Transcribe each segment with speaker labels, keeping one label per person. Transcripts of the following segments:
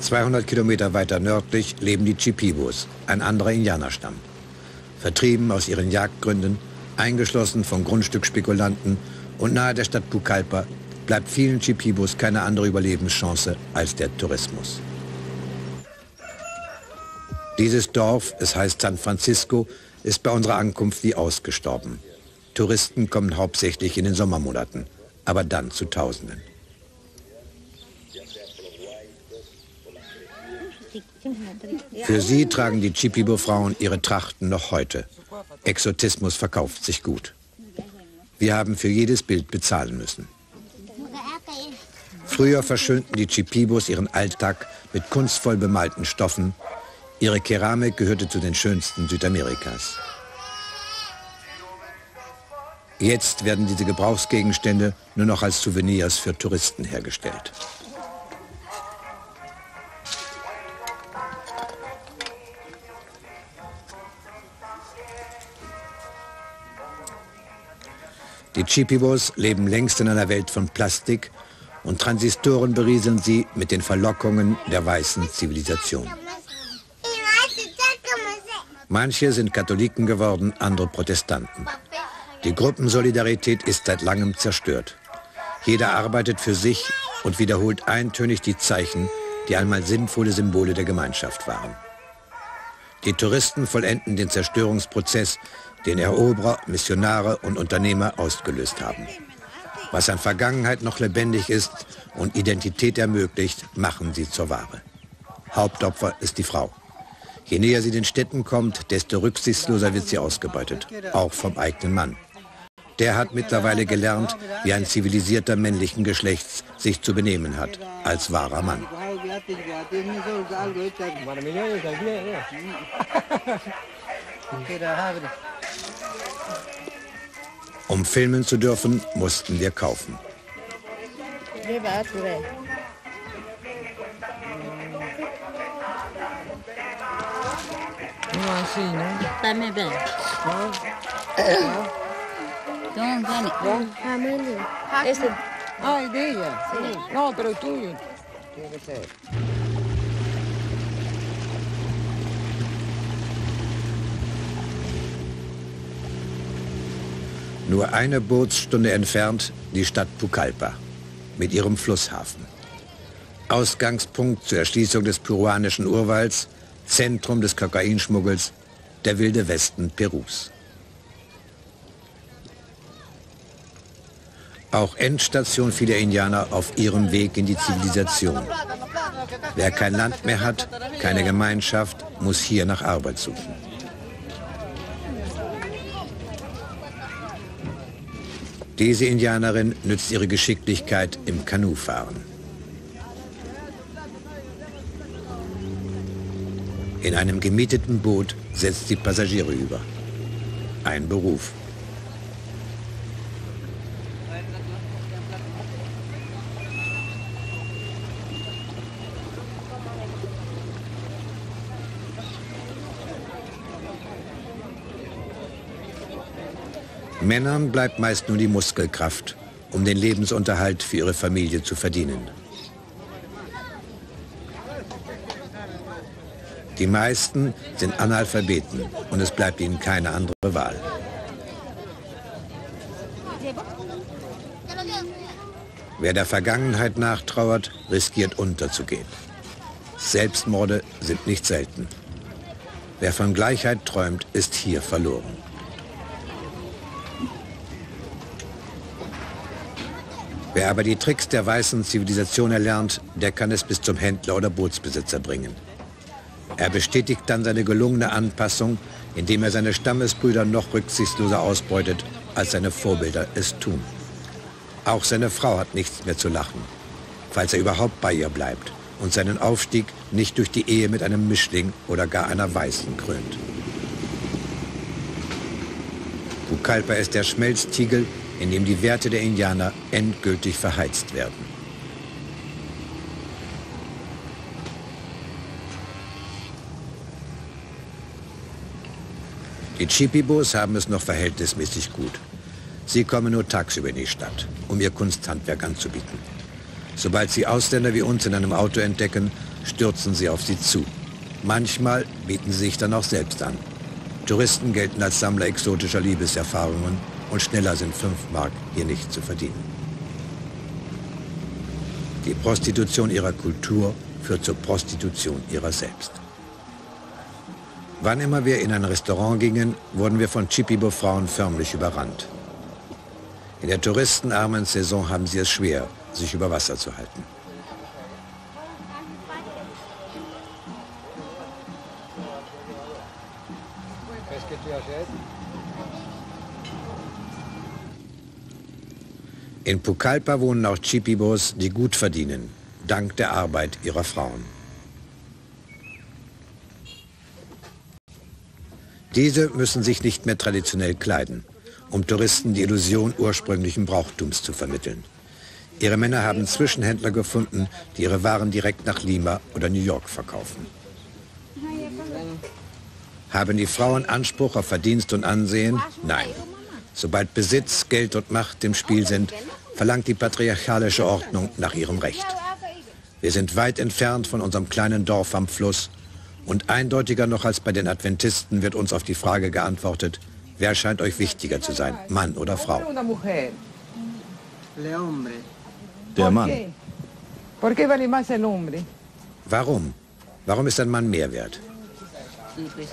Speaker 1: 200 Kilometer weiter nördlich leben die Chipibos, ein anderer Indianerstamm. Vertrieben aus ihren Jagdgründen, eingeschlossen von Grundstückspekulanten und nahe der Stadt Pucallpa bleibt vielen Chipibos keine andere Überlebenschance als der Tourismus. Dieses Dorf, es heißt San Francisco, ist bei unserer Ankunft wie ausgestorben. Touristen kommen hauptsächlich in den Sommermonaten, aber dann zu Tausenden. Für sie tragen die Chipibo-Frauen ihre Trachten noch heute. Exotismus verkauft sich gut. Wir haben für jedes Bild bezahlen müssen. Früher verschönten die Chipibos ihren Alltag mit kunstvoll bemalten Stoffen. Ihre Keramik gehörte zu den schönsten Südamerikas. Jetzt werden diese Gebrauchsgegenstände nur noch als Souvenirs für Touristen hergestellt. Die Chipibos leben längst in einer Welt von Plastik und Transistoren berieseln sie mit den Verlockungen der weißen Zivilisation. Manche sind Katholiken geworden, andere Protestanten. Die Gruppensolidarität ist seit langem zerstört. Jeder arbeitet für sich und wiederholt eintönig die Zeichen, die einmal sinnvolle Symbole der Gemeinschaft waren. Die Touristen vollenden den Zerstörungsprozess, den Eroberer, Missionare und Unternehmer ausgelöst haben. Was an Vergangenheit noch lebendig ist und Identität ermöglicht, machen sie zur Ware. Hauptopfer ist die Frau. Je näher sie den Städten kommt, desto rücksichtsloser wird sie ausgebeutet, auch vom eigenen Mann. Der hat mittlerweile gelernt, wie ein zivilisierter männlichen Geschlechts sich zu benehmen hat, als wahrer Mann. Um filmen zu dürfen, mussten wir kaufen.
Speaker 2: Este. Ah, ella. Sí. No, pero tuyo. Tiene que ser.
Speaker 1: Nur eine Bootsstunde entfernt die Stadt Pucallpa mit ihrem Flusshafen. Ausgangspunkt zur Erschließung des peruanischen Urwalds, Zentrum des Kokainschmuggels, der wilde Westen Perus. Auch Endstation vieler Indianer auf ihrem Weg in die Zivilisation. Wer kein Land mehr hat, keine Gemeinschaft, muss hier nach Arbeit suchen. Diese Indianerin nützt ihre Geschicklichkeit im Kanufahren. In einem gemieteten Boot setzt sie Passagiere über. Ein Beruf. Männern bleibt meist nur die Muskelkraft, um den Lebensunterhalt für ihre Familie zu verdienen. Die meisten sind Analphabeten und es bleibt ihnen keine andere Wahl. Wer der Vergangenheit nachtrauert, riskiert unterzugehen. Selbstmorde sind nicht selten. Wer von Gleichheit träumt, ist hier verloren. Wer aber die Tricks der weißen Zivilisation erlernt, der kann es bis zum Händler oder Bootsbesitzer bringen. Er bestätigt dann seine gelungene Anpassung, indem er seine Stammesbrüder noch rücksichtsloser ausbeutet, als seine Vorbilder es tun. Auch seine Frau hat nichts mehr zu lachen, falls er überhaupt bei ihr bleibt und seinen Aufstieg nicht durch die Ehe mit einem Mischling oder gar einer Weißen krönt. Pucallpa ist der Schmelztiegel, in dem die Werte der Indianer endgültig verheizt werden. Die Chipibos haben es noch verhältnismäßig gut. Sie kommen nur tagsüber in die Stadt, um ihr Kunsthandwerk anzubieten. Sobald sie Ausländer wie uns in einem Auto entdecken, stürzen sie auf sie zu. Manchmal bieten sie sich dann auch selbst an. Touristen gelten als Sammler exotischer Liebeserfahrungen und schneller sind 5 Mark hier nicht zu verdienen. Die Prostitution ihrer Kultur führt zur Prostitution ihrer selbst. Wann immer wir in ein Restaurant gingen, wurden wir von Chipibo-Frauen förmlich überrannt. In der touristenarmen Saison haben sie es schwer, sich über Wasser zu halten. In Pucallpa wohnen auch Chipibos, die gut verdienen, dank der Arbeit ihrer Frauen. Diese müssen sich nicht mehr traditionell kleiden, um Touristen die Illusion ursprünglichen Brauchtums zu vermitteln. Ihre Männer haben Zwischenhändler gefunden, die ihre Waren direkt nach Lima oder New York verkaufen. Haben die Frauen Anspruch auf Verdienst und Ansehen? Nein. Sobald Besitz, Geld und Macht im Spiel sind, verlangt die patriarchalische Ordnung nach ihrem Recht. Wir sind weit entfernt von unserem kleinen Dorf am Fluss und eindeutiger noch als bei den Adventisten wird uns auf die Frage geantwortet, wer scheint euch wichtiger zu sein, Mann oder Frau?
Speaker 3: Der Mann.
Speaker 1: Warum? Warum ist ein Mann mehr wert?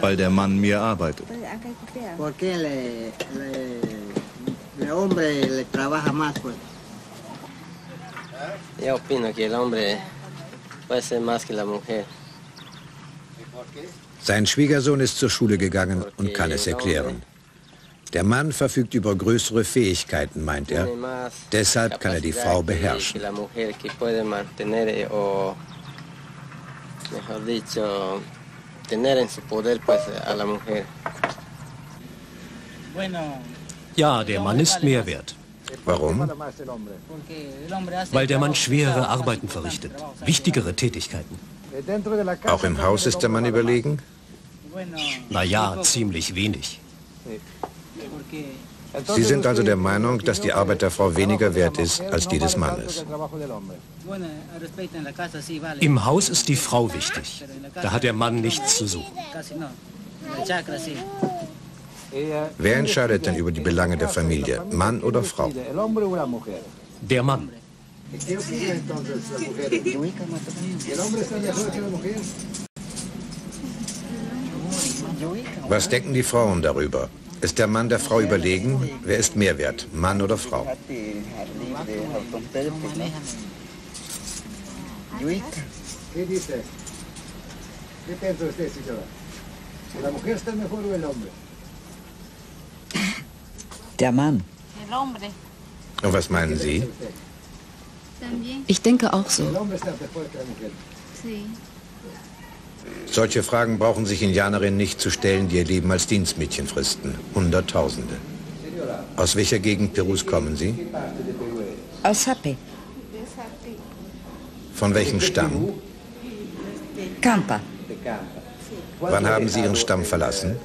Speaker 3: Weil der Mann mehr arbeitet.
Speaker 4: Yo opino que el hombre puede ser más que la mujer.
Speaker 1: Sein Schwiegersohn ist zur Schule gegangen und kann es erklären. Der Mann verfügt über größere Fähigkeiten, meint er. Deshalb kann er die Frau beherrschen.
Speaker 5: Ja, der Mann ist mehr wert.
Speaker 1: Warum?
Speaker 5: Weil der Mann schwere Arbeiten verrichtet, wichtigere Tätigkeiten.
Speaker 1: Auch im Haus ist der Mann überlegen?
Speaker 5: Na ja, ziemlich wenig.
Speaker 1: Sie sind also der Meinung, dass die Arbeit der Frau weniger wert ist als die des Mannes.
Speaker 5: Im Haus ist die Frau wichtig. Da hat der Mann nichts zu suchen.
Speaker 1: Wer entscheidet denn über die Belange der Familie, Mann oder Frau?
Speaker 5: Der Mann.
Speaker 1: Was denken die Frauen darüber? Ist der Mann der Frau überlegen? Wer ist mehr wert, Mann oder Frau?
Speaker 2: Der Mann.
Speaker 1: Und was meinen Sie?
Speaker 6: Ich denke auch so.
Speaker 1: Solche Fragen brauchen sich Indianerinnen nicht zu stellen, die ihr Leben als Dienstmädchen fristen. Hunderttausende. Aus welcher Gegend Perus kommen Sie?
Speaker 2: Aus Sape.
Speaker 1: Von welchem Stamm?
Speaker 2: Campa.
Speaker 1: Wann haben Sie Ihren Stamm verlassen?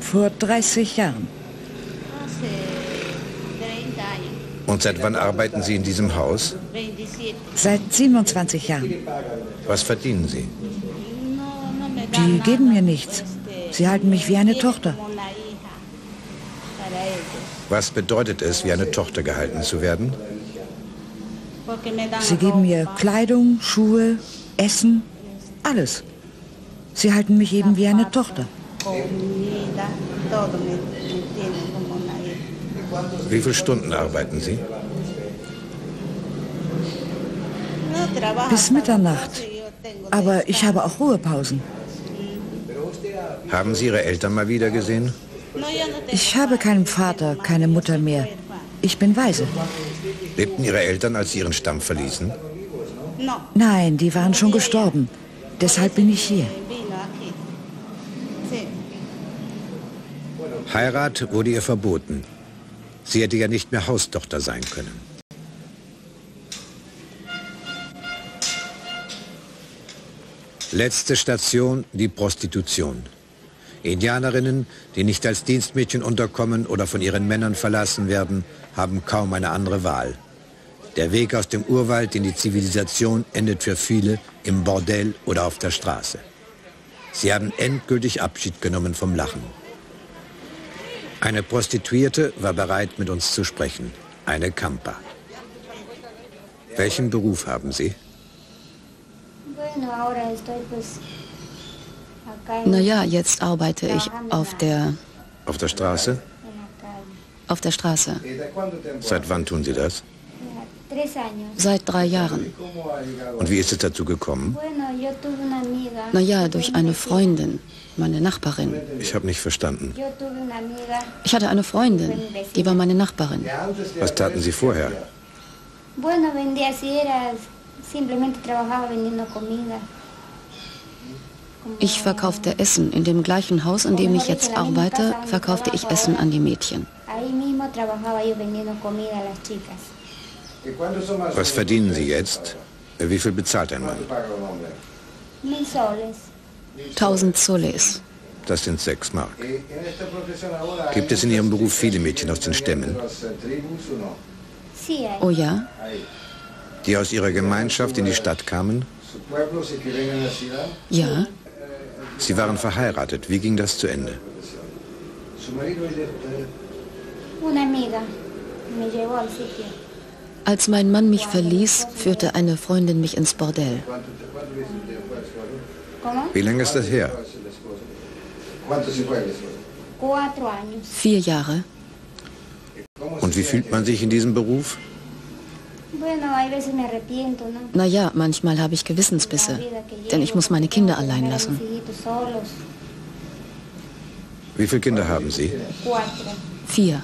Speaker 2: Vor 30 Jahren.
Speaker 1: Und seit wann arbeiten Sie in diesem Haus?
Speaker 2: Seit 27 Jahren.
Speaker 1: Was verdienen Sie?
Speaker 2: Die geben mir nichts. Sie halten mich wie eine Tochter.
Speaker 1: Was bedeutet es, wie eine Tochter gehalten zu werden?
Speaker 2: Sie geben mir Kleidung, Schuhe, Essen, alles. Sie halten mich eben wie eine Tochter.
Speaker 1: Wie viele Stunden arbeiten Sie?
Speaker 2: Bis Mitternacht. Aber ich habe auch Ruhepausen.
Speaker 1: Haben Sie Ihre Eltern mal wieder gesehen?
Speaker 2: Ich habe keinen Vater, keine Mutter mehr. Ich bin Waise.
Speaker 1: Lebten Ihre Eltern, als Sie Ihren Stamm verließen?
Speaker 2: Nein, die waren schon gestorben. Deshalb bin ich hier.
Speaker 1: Heirat wurde ihr verboten. Sie hätte ja nicht mehr Haustochter sein können. Letzte Station, die Prostitution. Indianerinnen, die nicht als Dienstmädchen unterkommen oder von ihren Männern verlassen werden, haben kaum eine andere Wahl. Der Weg aus dem Urwald in die Zivilisation endet für viele im Bordell oder auf der Straße. Sie haben endgültig Abschied genommen vom Lachen. Eine Prostituierte war bereit, mit uns zu sprechen. Eine Campa. Welchen Beruf haben Sie?
Speaker 6: Naja, jetzt arbeite ich auf der,
Speaker 1: Auf der Straße?
Speaker 6: auf der Straße.
Speaker 1: Seit wann tun Sie das?
Speaker 6: Seit drei Jahren.
Speaker 1: Und wie ist es dazu gekommen?
Speaker 6: Naja, durch eine Freundin, meine Nachbarin.
Speaker 1: Ich habe nicht verstanden.
Speaker 6: Ich hatte eine Freundin, die war meine Nachbarin.
Speaker 1: Was taten Sie vorher?
Speaker 7: Bueno, vendía así, era simplemente trabajaba vendiendo comida.
Speaker 6: Ich verkaufte Essen. In dem gleichen Haus, in dem ich jetzt arbeite, verkaufte ich Essen an die Mädchen.
Speaker 7: Ahí mismo trabajaba yo vendiendo comida a las chicas.
Speaker 1: Was verdienen Sie jetzt? Wie viel bezahlt ein Mann?
Speaker 7: Mil soles.
Speaker 6: 1000 Soles.
Speaker 1: Das sind sechs Mark. Gibt es in Ihrem Beruf viele Mädchen aus den Stämmen.
Speaker 6: Oh ja?
Speaker 1: die aus Ihrer Gemeinschaft in die Stadt kamen?
Speaker 6: Ja.
Speaker 1: Sie waren verheiratet. Wie ging das zu Ende?
Speaker 7: Una amiga me llevó al sitio.
Speaker 6: Als mein Mann mich verließ, führte eine Freundin mich ins Bordell.
Speaker 1: Wie lange ist das her?
Speaker 6: Vier Jahre.
Speaker 1: Und wie fühlt man sich in diesem Beruf?
Speaker 6: Naja, manchmal habe ich Gewissensbisse, denn ich muss meine Kinder allein lassen.
Speaker 1: Wie viele Kinder haben Sie?
Speaker 6: Vier.